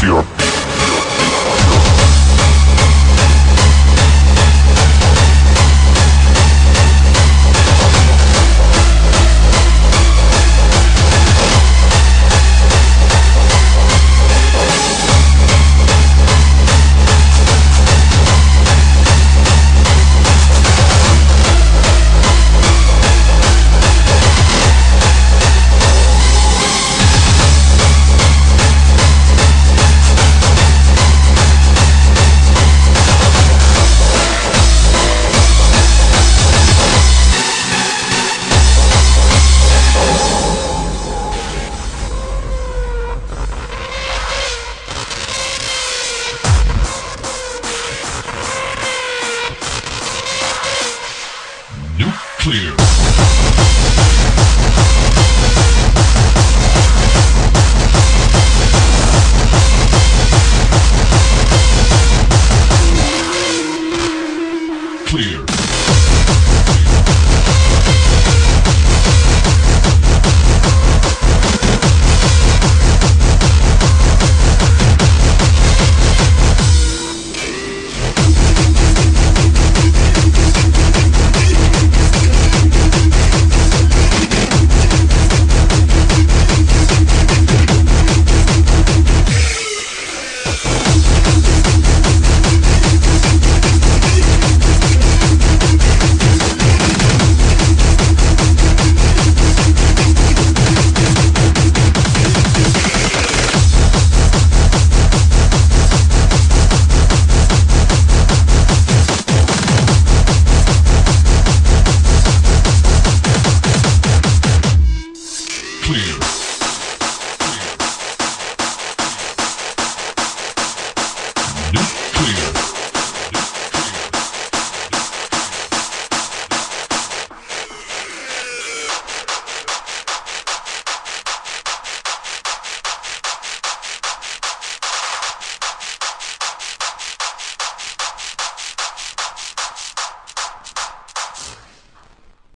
Pure Nuclear. Clear.